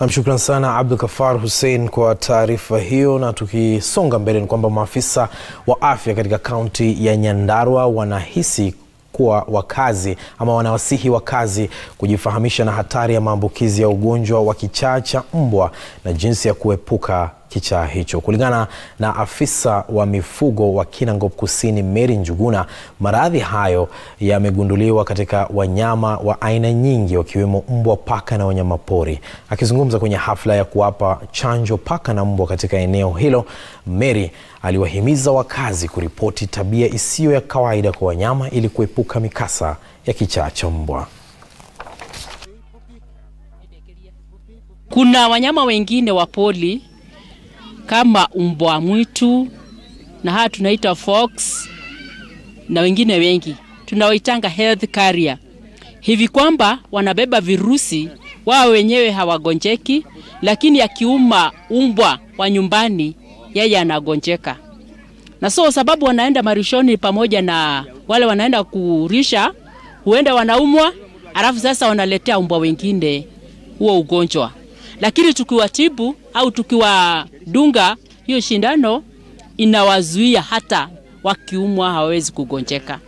Namshukran sana Abdul Kafar Hussein kwa taarifa hiyo. Na tukisonga mbele, ni kwamba maafisa wa afya katika kaunti ya Nyandarua wanahisi kuwa wakazi ama wanawasihi wakazi kujifahamisha na hatari ya maambukizi ya ugonjwa wa kichaa cha mbwa na jinsi ya kuepuka kichaa hicho. Kulingana na afisa wa mifugo wa Kinangop Kusini, Mary Njuguna, maradhi hayo yamegunduliwa katika wanyama wa aina nyingi wakiwemo mbwa, paka na wanyama pori. Akizungumza kwenye hafla ya kuwapa chanjo paka na mbwa katika eneo hilo, Mary aliwahimiza wakazi kuripoti tabia isiyo ya kawaida kwa wanyama ili kuepuka mikasa ya kichaa cha mbwa. Kuna wanyama wengine wa pori kama umbwa mwitu na haya tunaita fox na wengine wengi. Tunaoitanga health carrier, hivi kwamba wanabeba virusi wao wenyewe hawagonjeki, lakini akiuma umbwa wa nyumbani yeye anagonjeka. Na so sababu wanaenda marishoni pamoja na wale wanaenda kurisha, huenda wanaumwa, alafu sasa wanaletea umbwa wengine huo ugonjwa lakini tukiwatibu au tukiwadunga hiyo shindano inawazuia hata wakiumwa hawawezi kugonjeka.